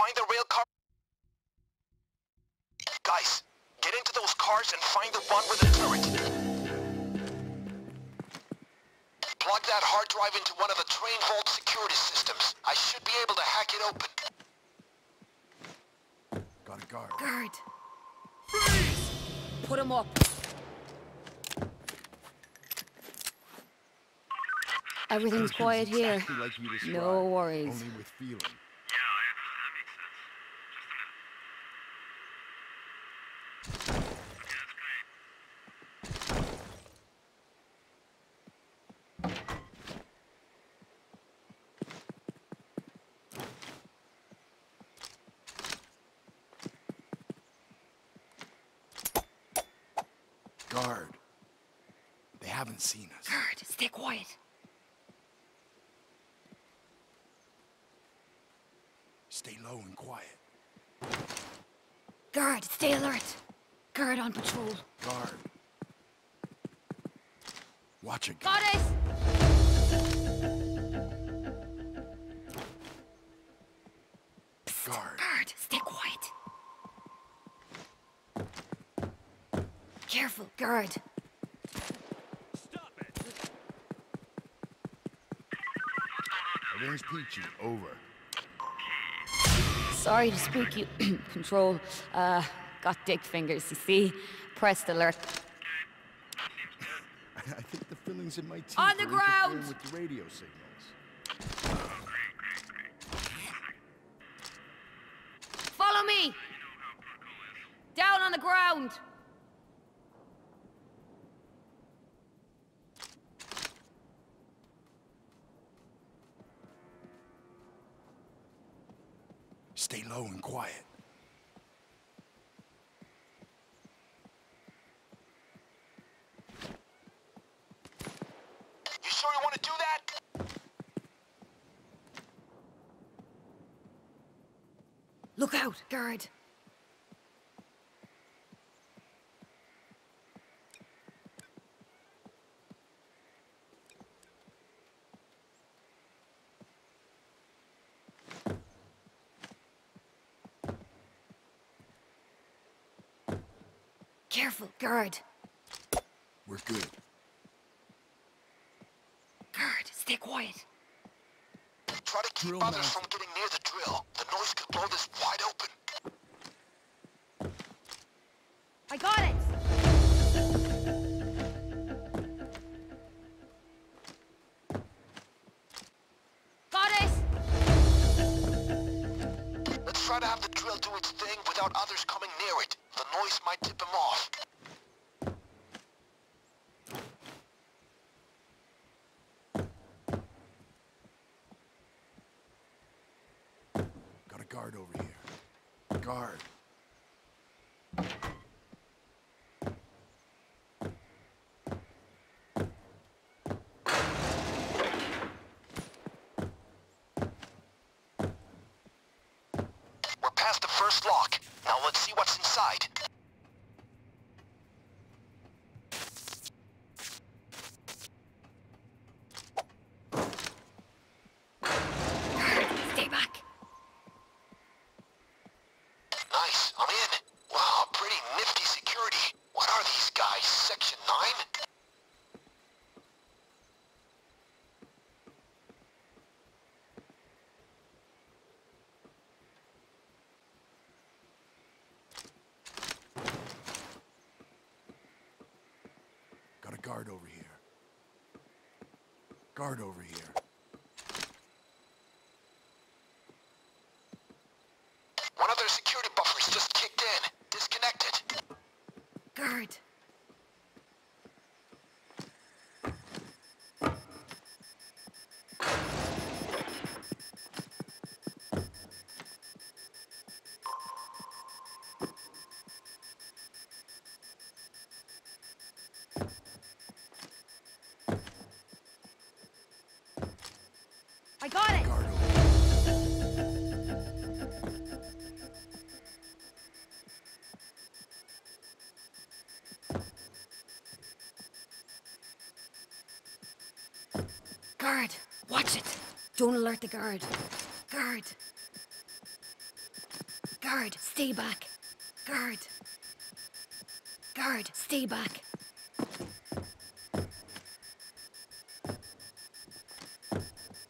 Find the rail car... Guys, get into those cars and find the one with the turret. Plug that hard drive into one of the train vault security systems. I should be able to hack it open. Got a guard. Guard. Freeze! Put him up. Everything's quiet here. Exactly like you described, No worries. Only with feeling. Guard. They haven't seen us. Guard, stay quiet. Stay low and quiet. Guard, stay alert. Guard on patrol. Guard. Watch it. Got! Guard. Guard, stay quiet. Careful, guard. Peachy. Over. Sorry to spook you. Control. Uh, got dick fingers, you see? Pressed alert. I think the fillings in my teeth On the ground! with the radio signals. Follow me! Down on the ground! Stay low and quiet. You sure you want to do that? Look out, guard. Careful, guard. We're good. Guard, stay quiet. Try to keep Drill others master. from getting near the drill. The noise could blow this wide open. Guard over here. Guard. We're past the first lock. Now let's see what's inside. Guard, stay back. Nice, I'm in. Wow, pretty nifty security. What are these guys, Section 9? Got a guard over here. Guard over here. Guard, watch it. Don't alert the guard. Guard. Guard, stay back. Guard. Guard, stay back.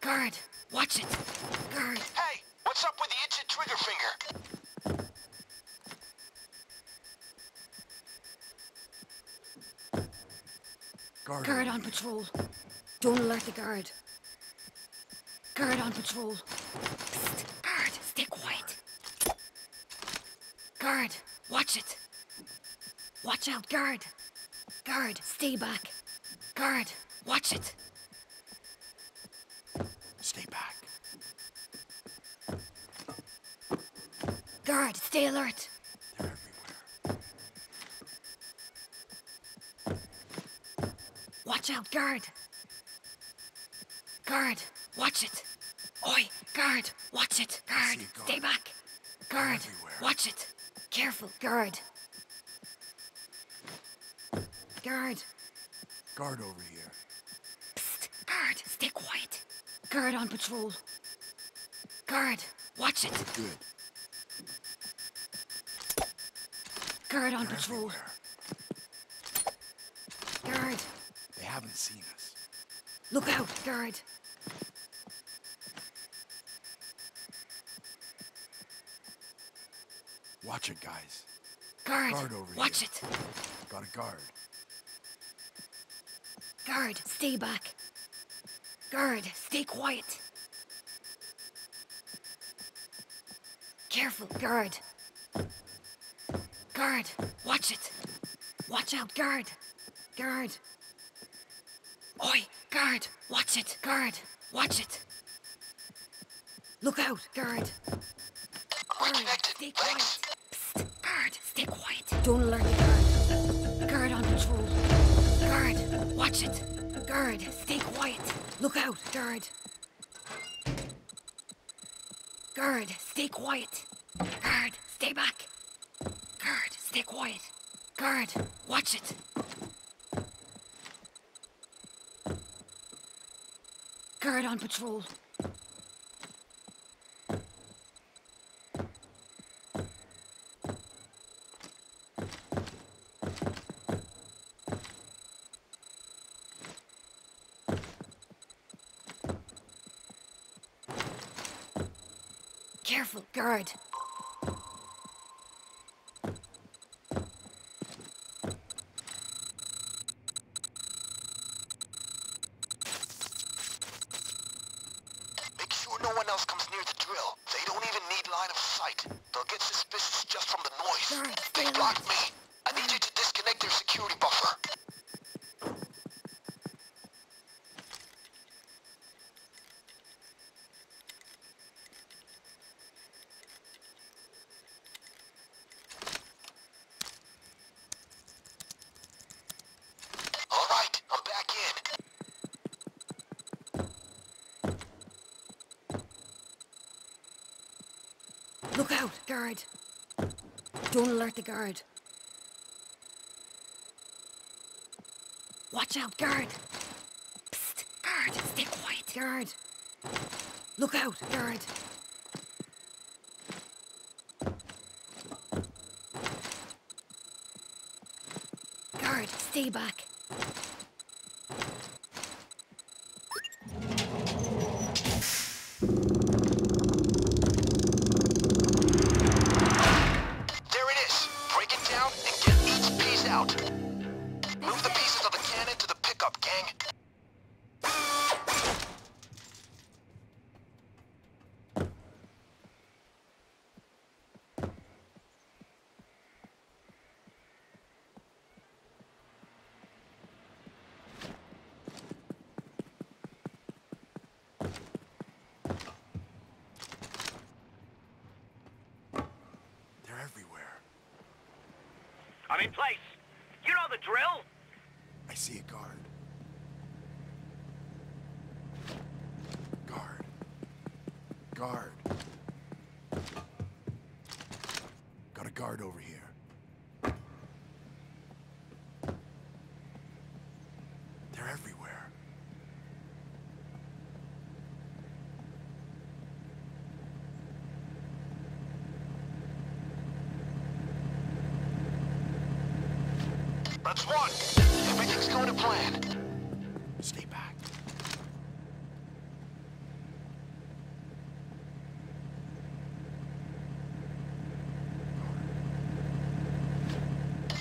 Guard, watch it. Guard. Hey, what's up with the itchy trigger finger? Guard, Guard on patrol. Don't alert the guard. Guard on patrol. Psst. Guard, stay quiet. Guard, watch it. Watch out, guard. Guard, stay back. Guard, watch it. Stay back. Guard, stay alert. They're everywhere. Watch out, guard. Guard, watch it. Oi, guard, watch it. Guard, guard. stay back. Guard, watch it. Careful, guard. Guard, Guard over here. psst. Guard, stay quiet. Guard on patrol. Guard, watch it. Good. Guard on They're patrol. everywhere. Guard, They haven't seen us. look out, guard. Watch it, guys. Guard, Guard over watch here. it. Got a guard. Guard, stay back. Guard, stay quiet. Careful, guard. Guard, watch it. Watch out, guard. Guard. Oi, guard, watch it. Guard, watch it. Look out, guard. We Guard, connected. stay quiet. Don't alert the guard. Guard on patrol. Guard, watch it. Guard, stay quiet. Look out, guard. Guard, stay quiet. Guard, stay back. Guard, stay quiet. Guard, watch it. Guard on patrol. Guard. Make sure no one else comes near the drill. They don't even need line of sight. They'll get suspicious just from the noise. They blocked me. I need you to disconnect their security buffer. All right, I'm back in. Look out, guard. Don't alert the guard. Watch out, guard. Psst, guard, stay quiet, guard. Look out, guard. Guard, stay back. I'm in place. You know the drill. I see a guard. Guard. Guard. Got a guard over here. They're everywhere. That's one. Everything's going to plan. Stay back.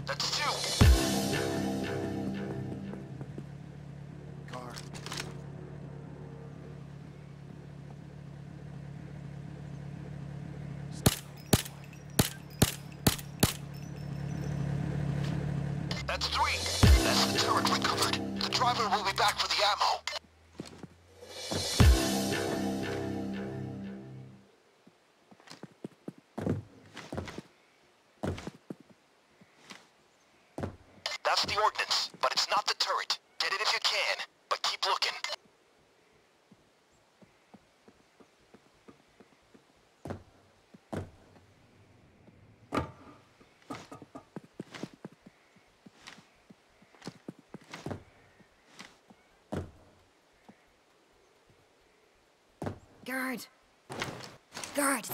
That's two. Car. That's three. The turret recovered. The driver will be back for the ammo.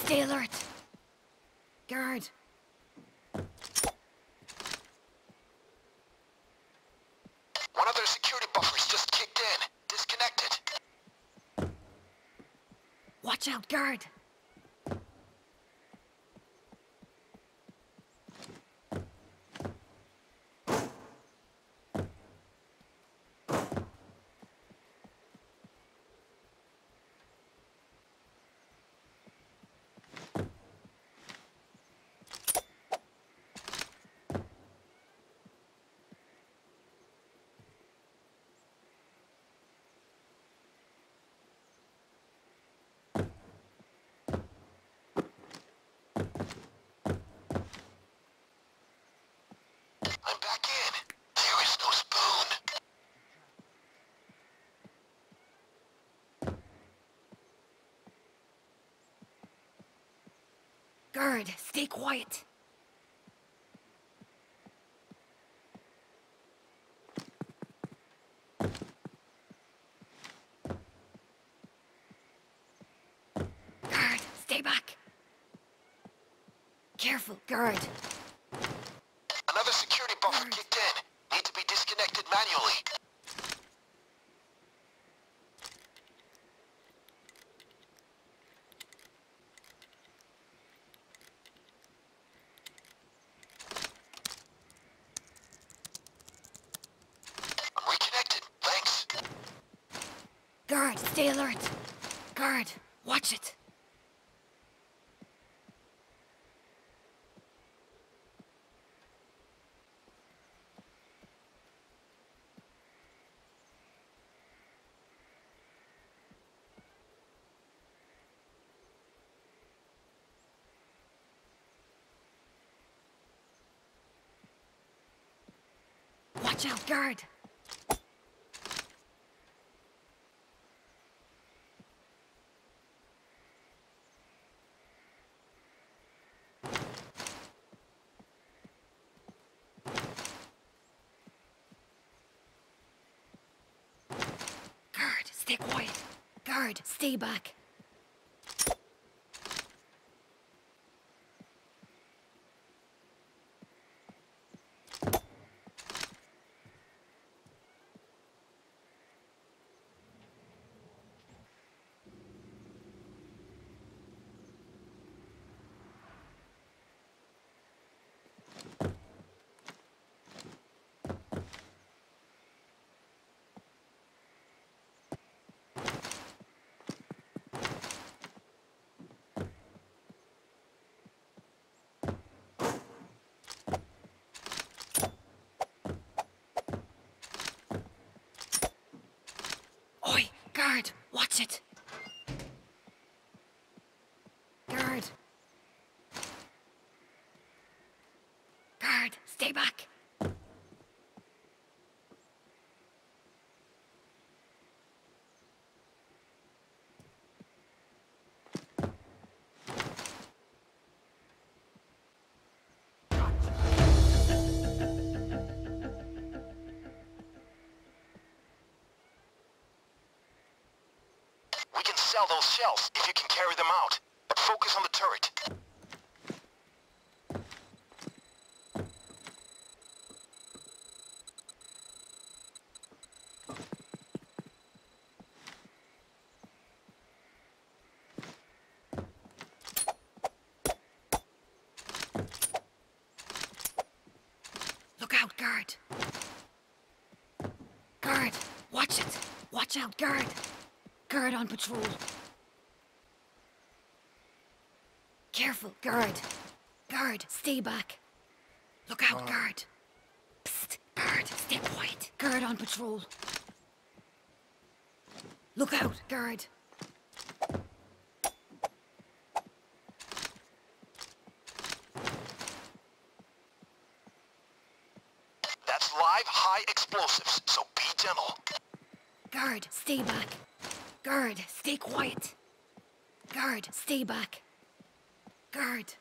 Stay alert. Guard. One of their security buffers just kicked in. Disconnected. Watch out, guard. I'm back in. There is no spoon. Guard, stay quiet. Guard, stay back. Careful, guard. Another security buffer kicked in. Need to be disconnected manually. I'm reconnected. Thanks. Guard, stay alert. Guard, watch it. Watch out, guard. Guard, stay quiet. Guard, stay back. Watch it. Sell those shells if you can carry them out. But focus on the turret. guard. Guard, watch it. Watch out, guard. Guard on patrol. Careful, guard. Guard, stay back. Look out, guard. Psst, guard, stay quiet. Guard on patrol. Look out, guard. That's live high explosives, so be gentle. Guard, stay back. Guard, stay quiet. Guard, stay back. Guard.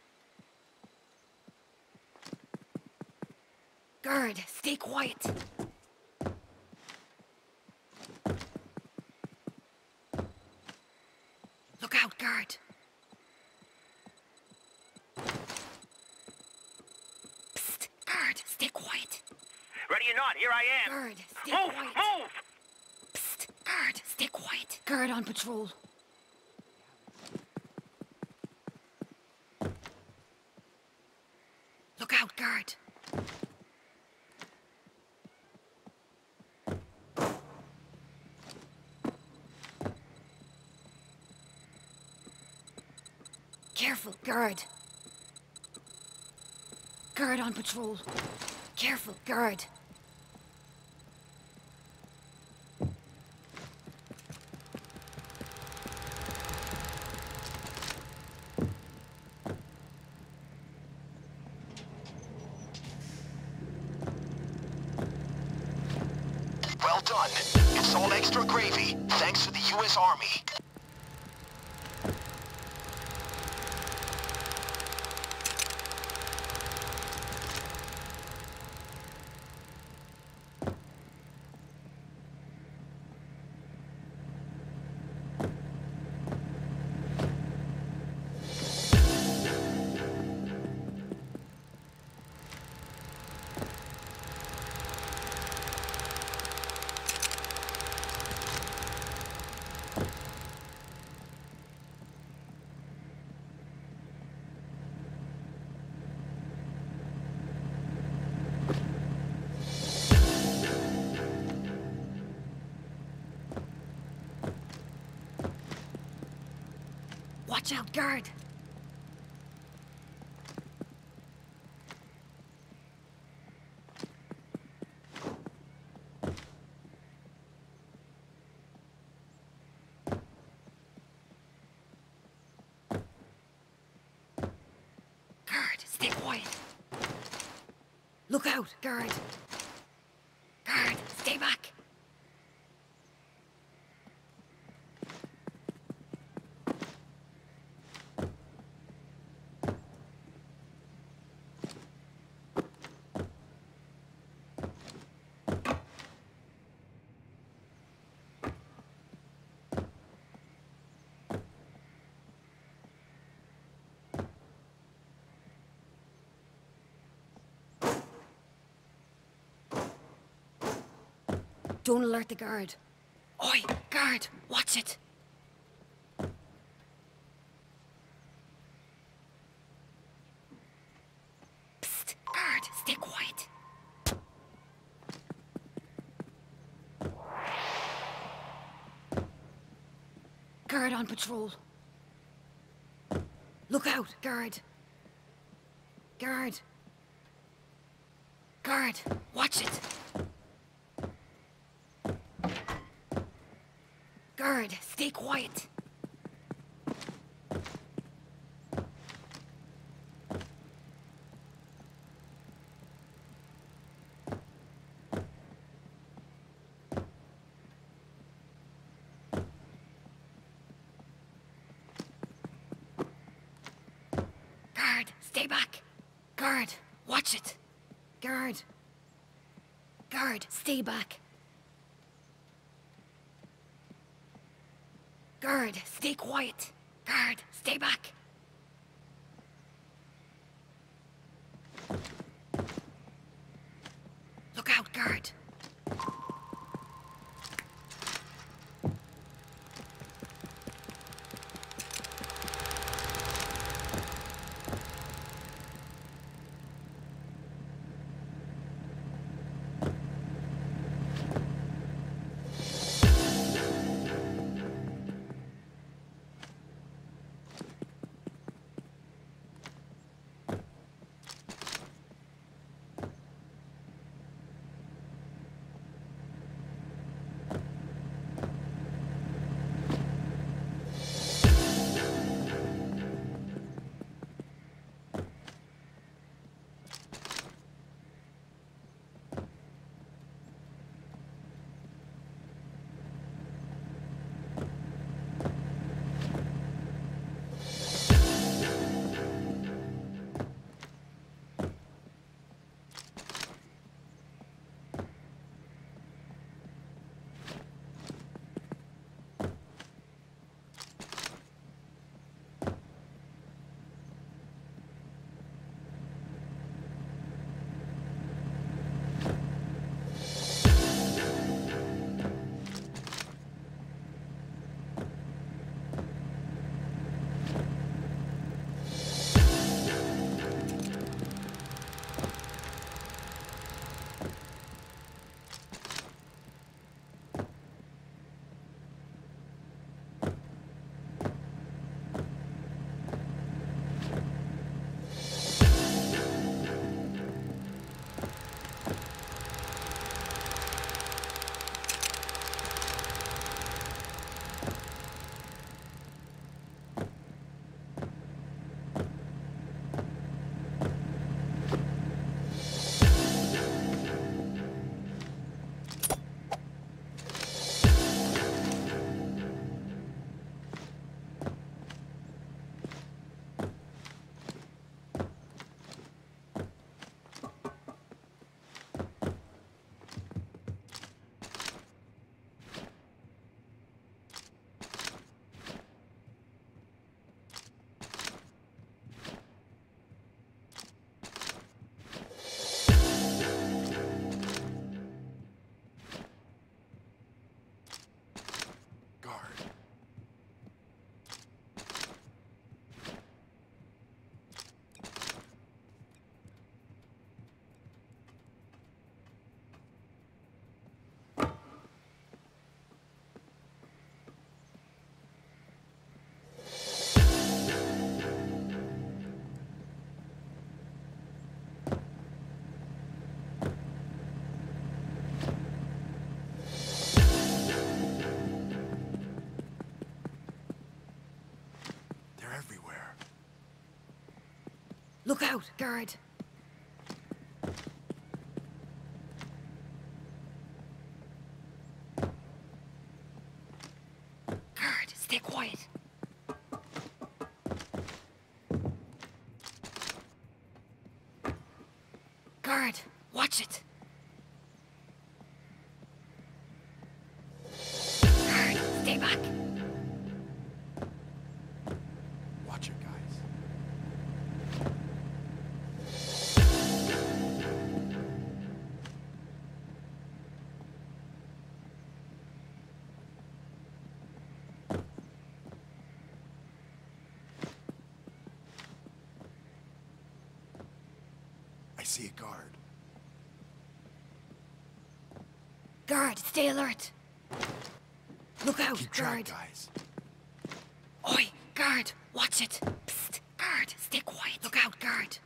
Guard, stay quiet. Look out, guard. Psst, guard, stay quiet. Ready or not, here I am. Guard, stay Move! quiet. Move! Guard on patrol. Look out, guard. Careful, guard. Guard on patrol. Careful, guard. Well done. It's all extra gravy, thanks to the U.S. Army. Watch out, guard stay quiet. Look out, guard. Guard, stay back. Don't alert the guard. Oi, guard, watch it. Psst, guard, stay quiet. Guard on patrol. Look out, guard. Guard. Guard, watch it. Guard, stay quiet. Guard, stay back. Guard, watch it. Guard. Guard, stay back. Guard, stay quiet. Guard, stay back. Out, guard. See a guard. Guard, stay alert. Look out, Keep track, guard. guys. Oi, guard, watch it. Psst, guard, stay quiet. Look out. Guard,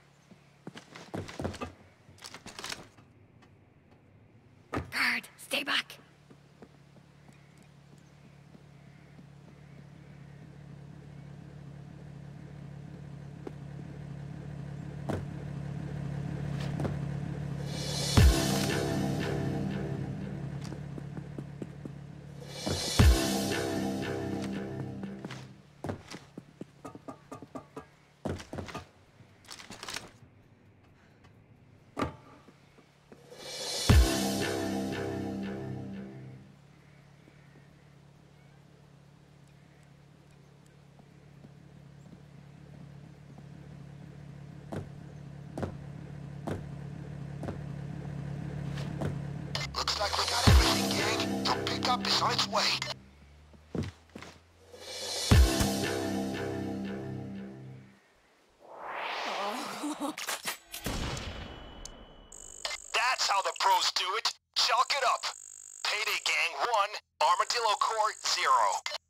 Like we got everything, gang. The pickup is on its way. That's how the pros do it. Chalk it up. Payday Gang 1, Armadillo Core 0.